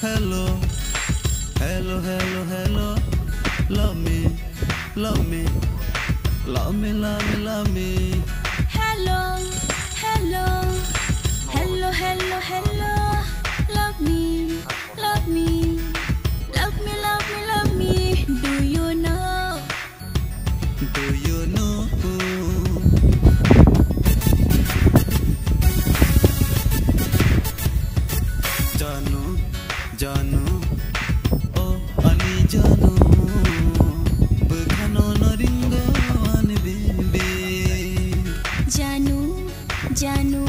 hello, hello, hello, hello. Love me, love me, love me, love me, love me. Hello, hello, hello, hello, hello. Love me, love me, love me, love me, love me. Do you know? Do you know? Don't. জানো ও আমি জানো বখানো নরিঙ্গ জানো জানো